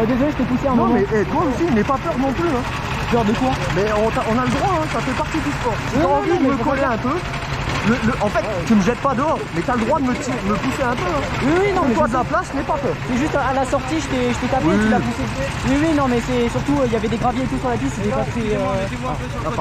Ah, désolé, je t'ai poussé un Non moment. mais eh, toi aussi, n'aie pas peur non plus. Hein. Peur de quoi? Mais on, on a le droit, hein, ça fait partie du sport. Si envie non, de me coller un peu, le, le- en fait, tu me jettes pas dehors, mais t'as le droit de me, tirer- me pousser un peu. Hein. Oui, oui, non, mais toi de la place, n'aie pas peur. C'est juste à la sortie, je t'ai tapé et Oui. tu l'as poussé. Oui, oui, non, mais c'est surtout, euh, il y avait des graviers et tout sur la piste, c'était pas très. euh, Ah.